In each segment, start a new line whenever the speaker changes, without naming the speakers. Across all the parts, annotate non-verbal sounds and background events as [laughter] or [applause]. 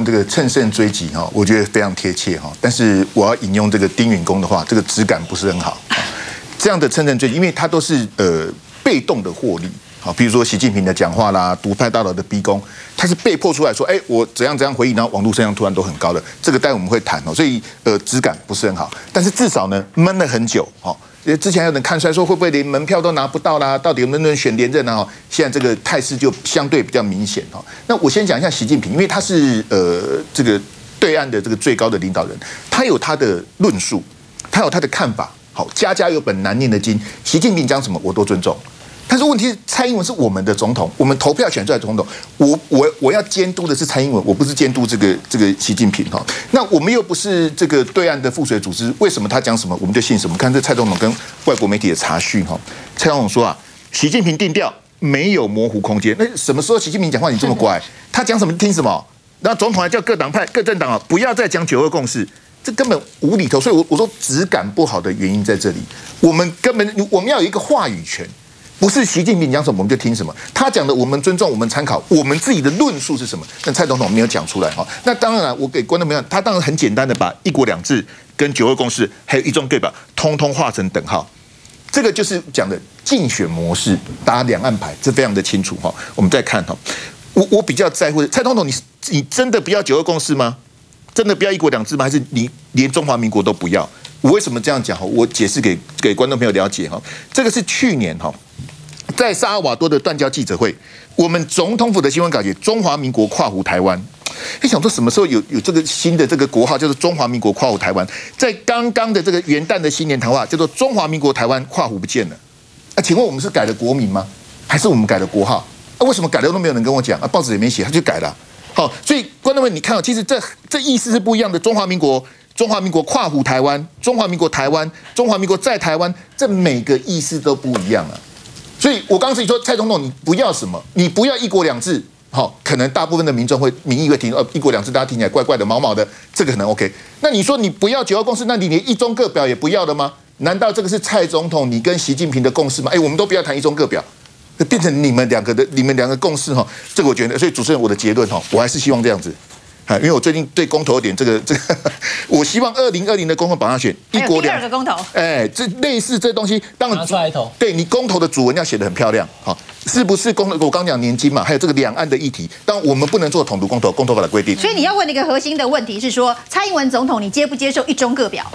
用这个乘胜追击哈，我觉得非常贴切哈。但是我要引用这个丁允恭的话，这个质感不是很好。这样的乘胜追击，因为它都是呃被动的获利。好，比如说习近平的讲话啦，独派大佬的逼宫，他是被迫出来说，哎，我怎样怎样回应，然后网络声量突然都很高的，这个待会我们会谈哦。所以呃质感不是很好，但是至少呢闷了很久哈。之前有人看出来说会不会连门票都拿不到啦？到底能不能选连任呢？现在这个态势就相对比较明显哈。那我先讲一下习近平，因为他是呃这个对岸的这个最高的领导人，他有他的论述，他有他的看法。好，家家有本难念的经，习近平讲什么我都尊重。但是问题是，蔡英文是我们的总统，我们投票选出来总统，我我我要监督的是蔡英文，我不是监督这个这个习近平哈。那我们又不是这个对岸的附水组织，为什么他讲什么我们就信什么？看这蔡总统跟外国媒体的查询哈，蔡总统说啊，习近平定调没有模糊空间。那什么时候习近平讲话你这么乖？他讲什么听什么？那总统还叫各党派各政党啊，不要再讲九二共识，这根本无厘头。所以，我我说质感不好的原因在这里，我们根本我们要有一个话语权。不是习近平讲什么我们就听什么，他讲的我们尊重，我们参考，我们自己的论述是什么？但蔡总统没有讲出来哈。那当然了，我给观众朋友，他当然很简单的把一国两制跟九二共识还有一中对表通通画成等号，这个就是讲的竞选模式打两岸牌，这非常的清楚哈。我们再看哈，我我比较在乎蔡总统，你你真的不要九二共识吗？真的不要一国两制吗？还是你连中华民国都不要？我为什么这样讲哈？我解释给给观众朋友了解哈。这个是去年哈。在萨尔瓦多的断交记者会，我们总统府的新闻稿写“中华民国跨湖台湾”。你想说什么时候有有这个新的这个国号，叫做“中华民国跨湖台湾”？在刚刚的这个元旦的新年谈话，叫做“中华民国台湾跨湖不见了”。啊，请问我们是改了国名吗？还是我们改了国号？啊，为什么改了都没有人跟我讲？啊，报纸也没写，他就改了。好，所以观众们，你看哦，其实这这意思是不一样的。中华民国、中华民国跨湖台湾、中华民国台湾、中华民国在台湾，这每个意思都不一样啊。所以，我刚才说蔡总统，你不要什么？你不要一国两制，好，可能大部分的民众会民意会听，呃，一国两制，大家听起来怪怪的、毛毛的，这个可能 OK。那你说你不要九二共识，那你连一中各表也不要了吗？难道这个是蔡总统你跟习近平的共识吗？哎，我们都不要谈一中各表，变成你们两个的、你们两个共识哈？这个我觉得，所以主持人，我的结论哈，我还是希望这样子。啊，因为我最近对公投有点这个这个，[laughs] 我希望二零二零的公投榜上选
一国两个公投，
哎，这类似这东西，
当然出来投。
对你公投的主文要写的很漂亮，好，是不是公投？我刚讲年金嘛，还有这个两岸的议题，但我们不能做统独公投，公投法的规定。
所以你要问的一个核心的问题是说，蔡英文总统，你接不接受一中各表？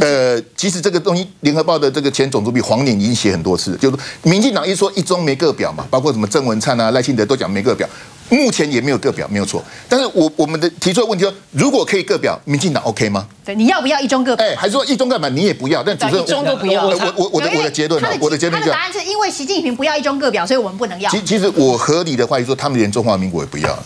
呃，其实这个东西，联合报的这个前总主笔黄宁已经写很多次，就是民进党一说一中没个表嘛，包括什么郑文灿啊、赖清德都讲没个表。目前也没有个表，没有错。但是我我们的提出的问题说，如果可以个表，民进党 OK 吗？
对，你要不要一中个表？
哎，还是说一中个表你也不要？但主
一中都不要。
我我我的我的结论，我的结论，
他的答案是因为习近平不要一中个表，所以我们不能要。
其其实我合理的话，就说他们连中华民国也不要。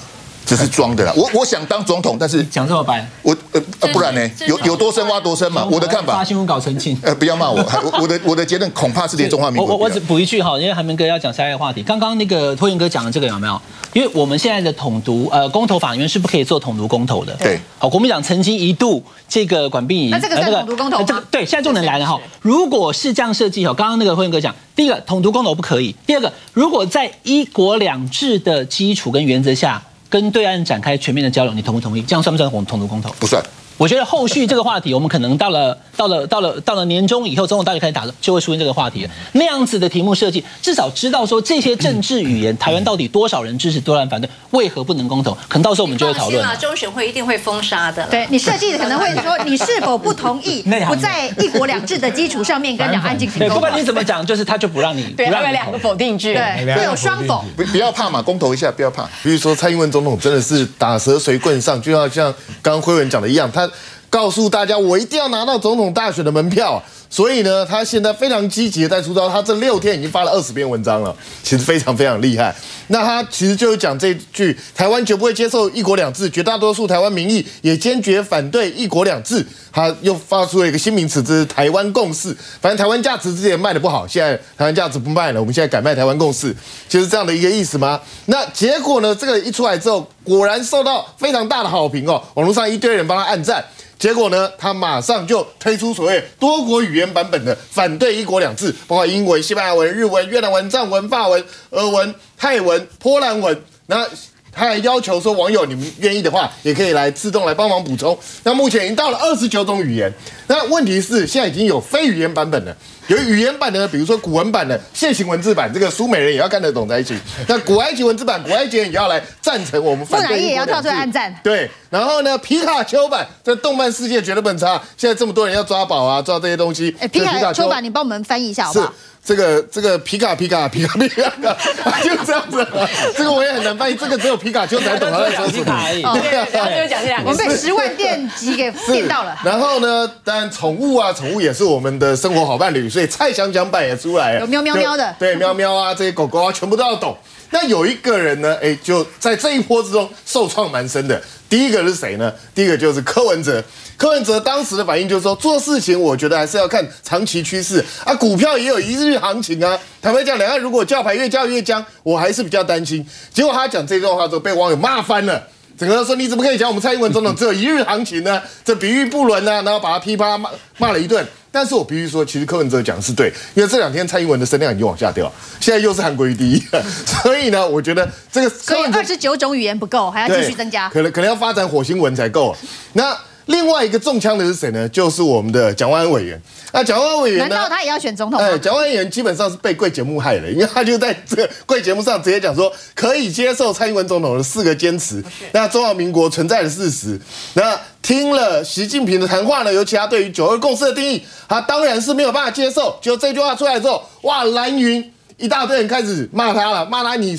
只是装的啦，我我想当总统，但是
讲这么白，
我呃不然呢？有有多深挖多深嘛？我的看法。
发新闻稿澄清。
呃，不要骂我，[laughs] 我我的我的结论恐怕是连中华民国。
我我只补一句哈，因为韩明哥要讲下一个话题。刚刚那个托言哥讲的这个有没有？因为我们现在的统独呃公投法里面是不可以做统独公投的。
对。
好，国民党曾经一度这个管闭。
那这个是统独公投
吗？对，现在重点来了哈。如果是这样设计哈，刚刚那个托言哥讲，第一个统独公投不可以，第二个如果在一国两制的基础跟原则下。跟对岸展开全面的交流，你同不同意？这样算不算统统独公投？
不算。
我觉得后续这个话题，我们可能到了到了到了到了年终以后，总统大会开始打，就会出现这个话题。那样子的题目设计，至少知道说这些政治语言，台湾到底多少人支持，多少人反对，为何不能公投？可能到时候我们就会讨论。
中选会一定会封杀的。
对你设计的可能会说，[laughs] 你是否不同意 [laughs] 不在一国两制的基础上面跟两岸进行？
对，不管你怎么讲，就是他就不让你。
对，会有两个否定句，
对，会有双否。
不不要怕嘛，公投一下，不要怕。比如说蔡英文总统真的是打蛇随棍上，就要像刚刚辉文讲的一样，他。that 告诉大家，我一定要拿到总统大选的门票。所以呢，他现在非常积极的在出招。他这六天已经发了二十篇文章了，其实非常非常厉害。那他其实就是讲这句：台湾绝不会接受一国两制，绝大多数台湾民意也坚决反对一国两制。他又发出了一个新名词，这是台湾共识。反正台湾价值之前卖的不好，现在台湾价值不卖了，我们现在改卖台湾共识，就是这样的一个意思吗？那结果呢？这个一出来之后，果然受到非常大的好评哦，网络上一堆人帮他按赞。结果呢，他马上就推出所谓多国语言版本的反对一国两制，包括英文、西班牙文、日文、越南文、藏文、法文、俄文、泰文、波兰文。那
他还要求说，网友你们愿意的话，也可以来自动来帮忙补充。那目前已经到了二十九种语言，那问题是现在已经有非语言版本了。有语言版的，比如说古文版的楔形文字版，这个苏美人也要看得懂在一起。[laughs] 那古埃及文字版，古埃及人也要来赞成我们反对。
也要跳出来按赞。
对，然后呢，皮卡丘版在动漫世界绝对不能差。现在这么多人要抓宝啊，抓这些东西。
哎，皮卡丘版，你帮我们翻译一下好不好？
这个这个皮卡皮卡皮卡皮卡，[laughs] 就这样子。[laughs] 这个我也很难翻译，这个只有皮卡丘才懂他在说什么。
对，就讲这两个。
我们被十万电击给电到了。
然后呢，当然宠物啊，宠物也是我们的生活好伴侣，所以蔡想讲版也出来了。
有喵喵喵的，
对，喵喵啊，这些狗狗啊，全部都要懂。那有一个人呢，哎，就在这一波之中受创蛮深的。第一个是谁呢？第一个就是柯文哲。柯文哲当时的反应就是说，做事情我觉得还是要看长期趋势啊，股票也有一日行情啊。坦白讲，两岸如果叫牌越叫越僵，我还是比较担心。结果他讲这段话之后，被网友骂翻了，整个人说你怎么可以讲我们蔡英文总统只有一日行情呢？[laughs] 这比喻不伦啊，然后把他噼啪骂骂了一顿。但是我必须说，其实柯文哲讲的是对，因为这两天蔡英文的声量已经往下掉，现在又是韩国瑜第一，[laughs] 所以呢，我觉得这个
所以二十九种语言不够，还要继续增加，
可能可能要发展火星文才够。那。另外一个中枪的是谁呢？就是我们的蒋万安委员。那蒋万安委员
难道他也要选总统？哎，
蒋万安委员基本上是被贵节目害了，因为他就在这个贵节目上直接讲说，可以接受蔡英文总统的四个坚持，那中华民国存在的事实。那听了习近平的谈话呢，尤其他对于九二共识的定义，他当然是没有办法接受。就这句话出来之后，哇，蓝云一大堆人开始骂他了，骂他你。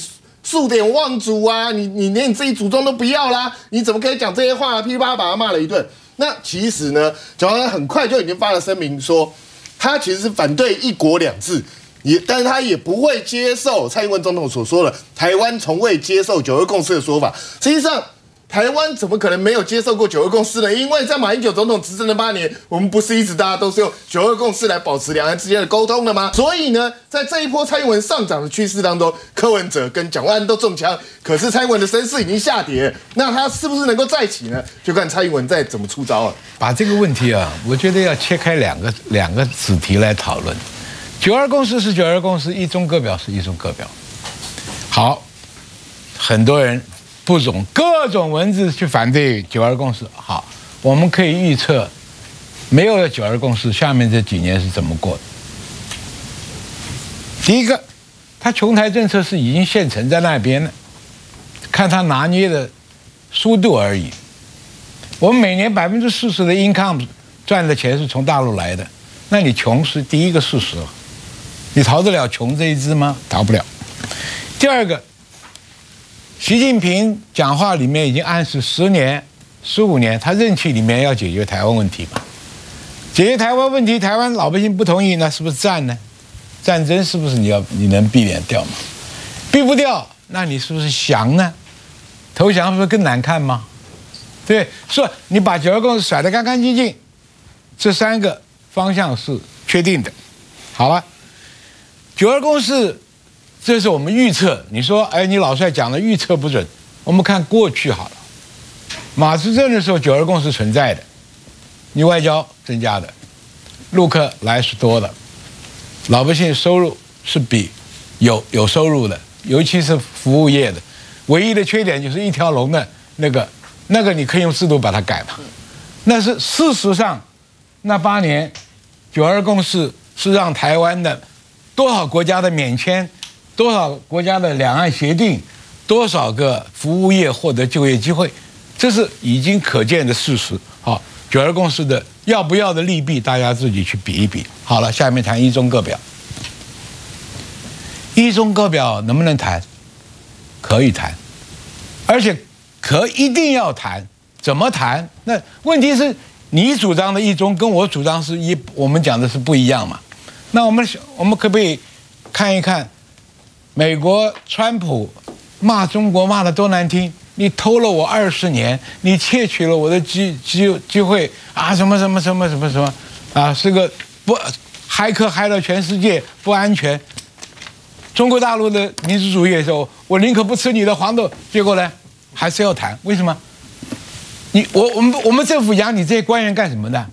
数典忘祖啊！你你连你自己祖宗都不要啦！你怎么可以讲这些话？噼里啪啦把他骂了一顿。那其实呢，蒋万安很快就已经发了声明，说他其实是反对一国两制，也但是他也不会接受蔡英文总统所说的台湾从未接受九二共识的说法。实际上。台湾怎么可能没有接受过九二共识呢？因为在马英九总统执政的八年，我们不是一直大家都是用九二共识来保持两岸之间的沟通的吗？所以呢，在这一波蔡英文上涨的趋势当中，柯文哲跟蒋万安都中枪，可是蔡英文的声势已经下跌，那他是不是能够再起呢？就看蔡英文再怎么出招了。
把这个问题啊，我觉得要切开两个两个子题来讨论。九二共识是九二共识，一中各表是一中各表。好，很多人。不懂各各种文字去反对九二共识，好，我们可以预测，没有了九二共识，下面这几年是怎么过的？第一个，他琼台政策是已经现成在那边了，看他拿捏的速度而已。我们每年百分之四十的 income 赚的钱是从大陆来的，那你穷是第一个事实，你逃得了穷这一支吗？逃不了。第二个。习近平讲话里面已经暗示十年、十五年，他任期里面要解决台湾问题嘛？解决台湾问题，台湾老百姓不同意，那是不是战呢？战争是不是你要你能避免掉吗？避不掉，那你是不是降呢？投降不是更难看吗？对，说你把九二共识甩得干干净净，这三个方向是确定的。好了，九二共识。这是我们预测。你说，哎，你老帅讲的预测不准。我们看过去好了。马执政的时候，九二共识存在的，你外交增加的，陆客来是多的，老百姓收入是比有有收入的，尤其是服务业的。唯一的缺点就是一条龙的那个那个，你可以用制度把它改嘛。那是事实上，那八年九二共识是让台湾的多少国家的免签。多少国家的两岸协定，多少个服务业获得就业机会，这是已经可见的事实。好，九二共识的要不要的利弊，大家自己去比一比。好了，下面谈一中各表。一中各表能不能谈？可以谈，而且可一定要谈。怎么谈？那问题是你主张的一中跟我主张是一，我们讲的是不一样嘛？那我们我们可不可以看一看？美国川普骂中国骂的多难听！你偷了我二十年，你窃取了我的机机机会啊！什么什么什么什么什么啊！是个不骇客害了全世界，不安全。中国大陆的民族主义也说，我宁可不吃你的黄豆。结果呢，还是要谈，为什么？你我我们我们政府养你这些官员干什么的？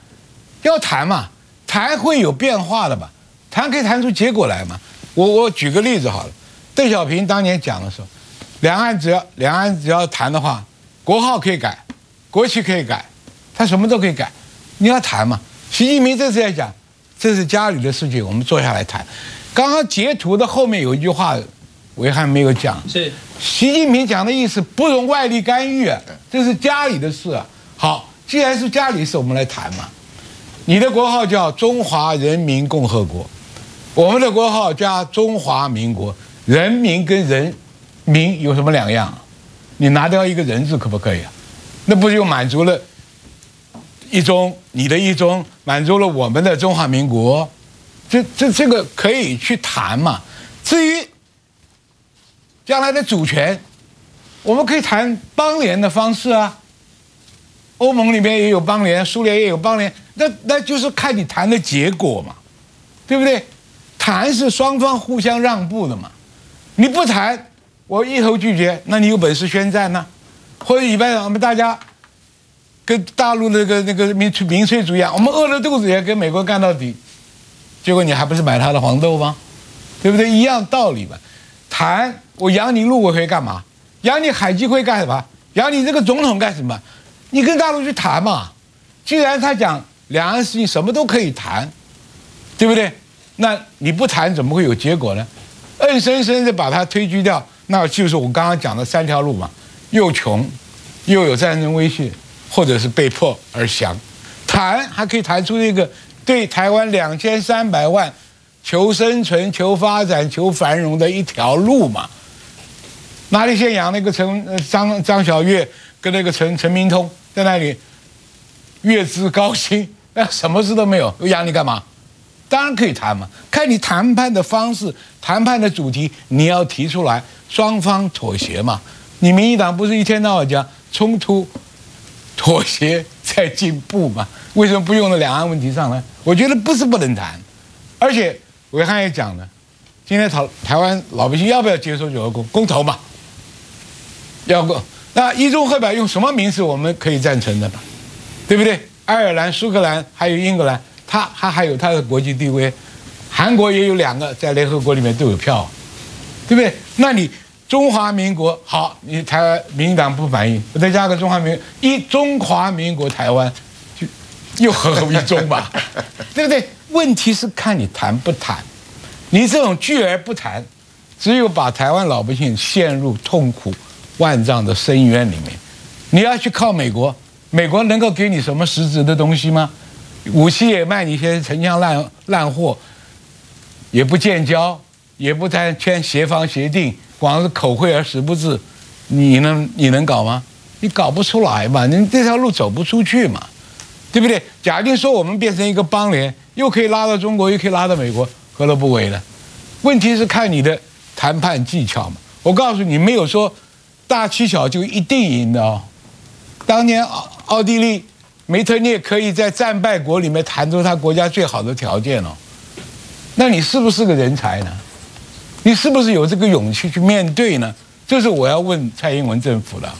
要谈嘛，谈会有变化的吧？谈可以谈出结果来嘛？我我举个例子好了。邓小平当年讲的时候，两岸只要两岸只要谈的话，国号可以改，国旗可以改，他什么都可以改。你要谈嘛？习近平这次在讲，这是家里的事情，我们坐下来谈。刚刚截图的后面有一句话，维汉没有讲，
是
习近平讲的意思，不容外力干预啊，这是家里的事啊。好，既然是家里事，我们来谈嘛。你的国号叫中华人民共和国，我们的国号叫中华民国。人民跟人民有什么两样？你拿掉一个人字可不可以啊？那不就满足了一中你的一中，满足了我们的中华民国？这这这个可以去谈嘛？至于将来的主权，我们可以谈邦联的方式啊。欧盟里面也有邦联，苏联也有邦联，那那就是看你谈的结果嘛，对不对？谈是双方互相让步的嘛。你不谈，我一头拒绝，那你有本事宣战呢？或者一般我们大家跟大陆那个那个民民粹主义一样，我们饿了肚子也跟美国干到底，结果你还不是买他的黄豆吗？对不对？一样道理嘛。谈我养你陆委会干嘛？养你海基会干什么？养你这个总统干什么？你跟大陆去谈嘛。既然他讲两岸事情什么都可以谈，对不对？那你不谈怎么会有结果呢？硬生生的把它推举掉，那就是我刚刚讲的三条路嘛：又穷，又有战争威胁，或者是被迫而降。谈还可以谈出一个对台湾两千三百万求生存、求发展、求繁荣的一条路嘛。哪里先养那个陈张张小月跟那个陈陈明通在那里月资高薪，那什么事都没有，养你干嘛？当然可以谈嘛，看你谈判的方式、谈判的主题，你要提出来，双方妥协嘛。你民进党不是一天到晚讲冲突、妥协在进步嘛？为什么不用到两岸问题上呢？我觉得不是不能谈，而且伟汉也讲了，今天讨台湾老百姓要不要接受九二共公投嘛？要不那一中会表用什么名词我们可以赞成的嘛？对不对？爱尔兰、苏格兰还有英格兰。他他还有他的国际地位，韩国也有两个在联合国里面都有票，对不对？那你中华民国好，你台湾民进党不反应，我再加个中华民一中华民国台湾，就又合为一中吧，对不对？问题是看你谈不谈，你这种拒而不谈，只有把台湾老百姓陷入痛苦万丈的深渊里面。你要去靠美国，美国能够给你什么实质的东西吗？武器也卖你一些陈腔烂烂货，也不建交，也不谈签协防协定，光是口惠而实不至，你能你能搞吗？你搞不出来嘛，你这条路走不出去嘛，对不对？假定说我们变成一个邦联，又可以拉到中国，又可以拉到美国，何乐不为呢？问题是看你的谈判技巧嘛。我告诉你，没有说大欺小就一定赢的哦。当年奥奥地利。梅特涅可以在战败国里面谈出他国家最好的条件哦，那你是不是个人才呢？你是不是有这个勇气去面对呢？这是我要问蔡英文政府的，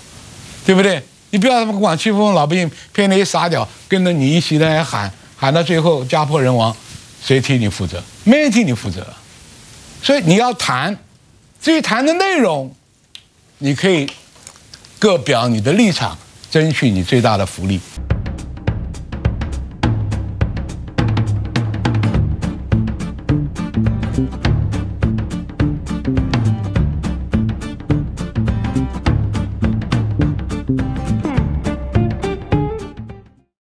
对不对？你不要他妈光欺负老百姓，骗那些傻屌跟着你一起在喊喊到最后家破人亡，谁替你负责？没人替你负责。所以你要谈，至于谈的内容，你可以各表你的立场，争取你最大的福利。